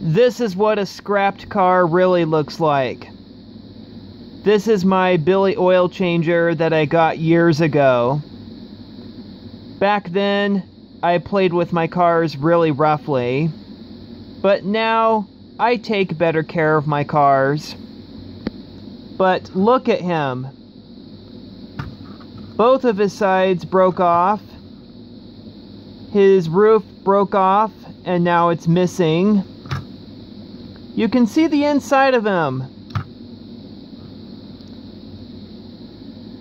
This is what a scrapped car really looks like. This is my Billy Oilchanger that I got years ago. Back then, I played with my cars really roughly. But now, I take better care of my cars. But look at him. Both of his sides broke off. His roof broke off and now it's missing. You can see the inside of them.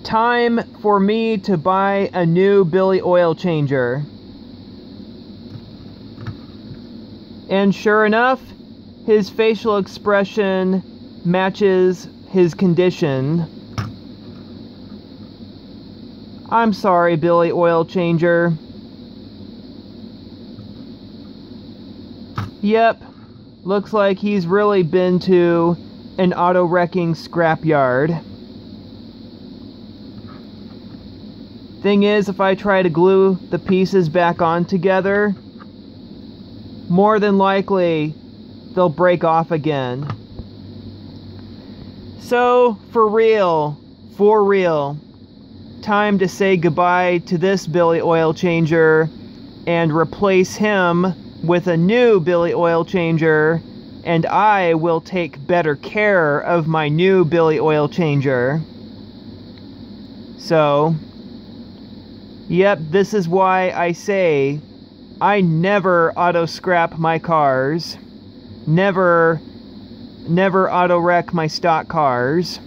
Time for me to buy a new Billy Oilchanger. And sure enough, his facial expression matches his condition. I'm sorry, Billy Oilchanger. Yep, looks like he's really been to an auto wrecking scrapyard. Thing is, if I try to glue the pieces back on together, more than likely they'll break off again. So, for real, for real, time to say goodbye to this Billy Oilchanger and replace him with a new Billy Oilchanger, and I will take better care of my new Billy Oilchanger. So, yep, this is why I say I never auto scrap my cars, never, never auto wreck my stock cars.